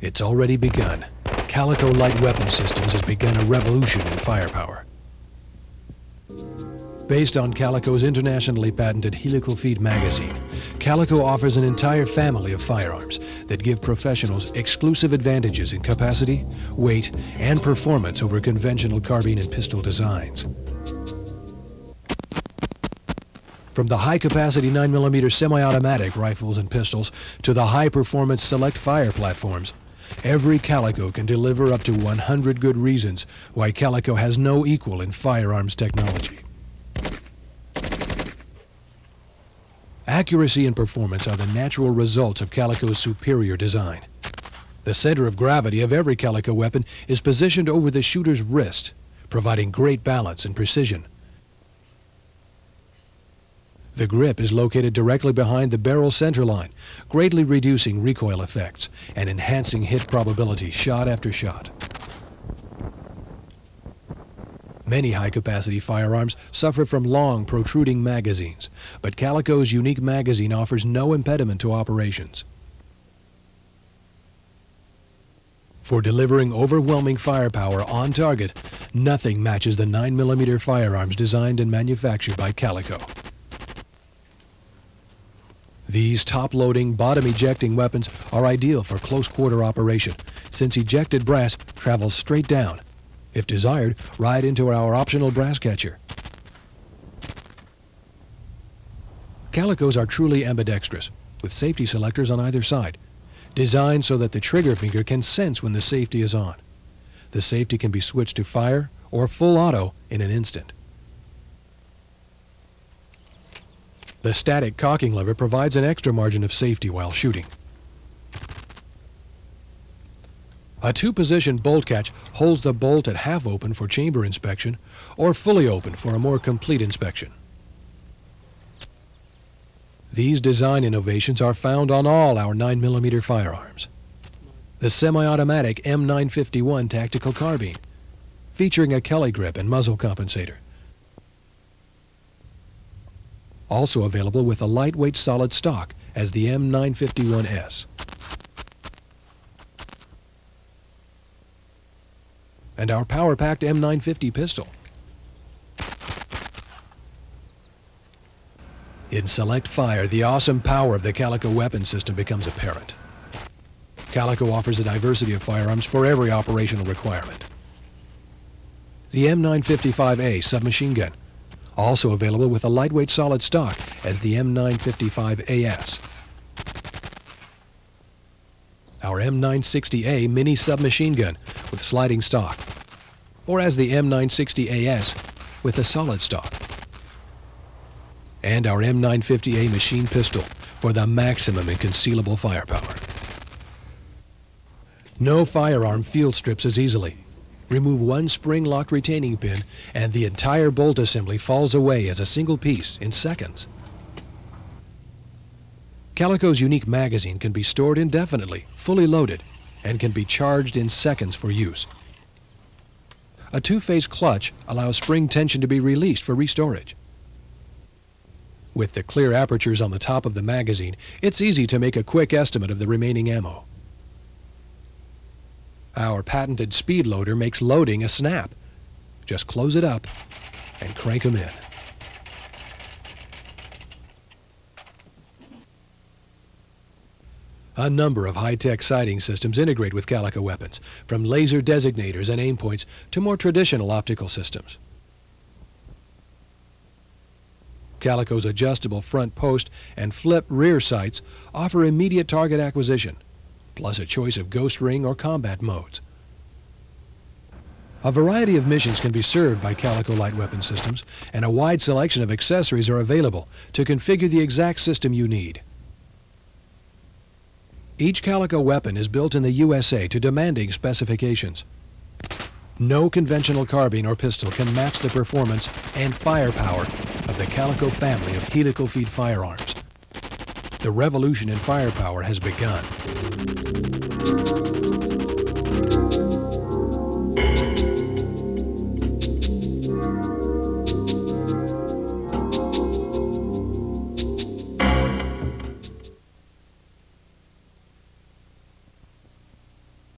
It's already begun. Calico Light Weapon Systems has begun a revolution in firepower. Based on Calico's internationally patented helical feed magazine, Calico offers an entire family of firearms that give professionals exclusive advantages in capacity, weight, and performance over conventional carbine and pistol designs. From the high-capacity 9mm semi-automatic rifles and pistols to the high-performance select fire platforms, every Calico can deliver up to 100 good reasons why Calico has no equal in firearms technology. Accuracy and performance are the natural results of Calico's superior design. The center of gravity of every Calico weapon is positioned over the shooter's wrist, providing great balance and precision. The grip is located directly behind the barrel centerline, greatly reducing recoil effects and enhancing hit probability shot after shot. Many high-capacity firearms suffer from long, protruding magazines, but Calico's unique magazine offers no impediment to operations. For delivering overwhelming firepower on target, nothing matches the 9mm firearms designed and manufactured by Calico. These top-loading, bottom-ejecting weapons are ideal for close-quarter operation, since ejected brass travels straight down. If desired, ride into our optional brass catcher. Calicos are truly ambidextrous, with safety selectors on either side, designed so that the trigger finger can sense when the safety is on. The safety can be switched to fire or full auto in an instant. The static cocking lever provides an extra margin of safety while shooting. A two-position bolt catch holds the bolt at half open for chamber inspection or fully open for a more complete inspection. These design innovations are found on all our 9mm firearms. The semi-automatic M951 tactical carbine, featuring a Kelly grip and muzzle compensator. Also available with a lightweight solid stock as the M951S. And our power-packed M950 pistol. In select fire, the awesome power of the Calico weapon system becomes apparent. Calico offers a diversity of firearms for every operational requirement. The M955A submachine gun, also available with a lightweight solid stock as the M955AS. Our M960A mini submachine gun with sliding stock, or as the M960AS with a solid stock and our M950A machine pistol for the maximum in concealable firepower. No firearm field strips as easily. Remove one spring-locked retaining pin and the entire bolt assembly falls away as a single piece in seconds. Calico's unique magazine can be stored indefinitely, fully loaded, and can be charged in seconds for use. A two-phase clutch allows spring tension to be released for restorage. With the clear apertures on the top of the magazine, it's easy to make a quick estimate of the remaining ammo. Our patented speed loader makes loading a snap. Just close it up and crank them in. A number of high-tech sighting systems integrate with Calico weapons, from laser designators and aim points to more traditional optical systems. Calico's adjustable front post and flip rear sights offer immediate target acquisition, plus a choice of ghost ring or combat modes. A variety of missions can be served by Calico light weapon systems, and a wide selection of accessories are available to configure the exact system you need. Each Calico weapon is built in the USA to demanding specifications. No conventional carbine or pistol can match the performance and firepower of the Calico family of helical feed firearms. The revolution in firepower has begun.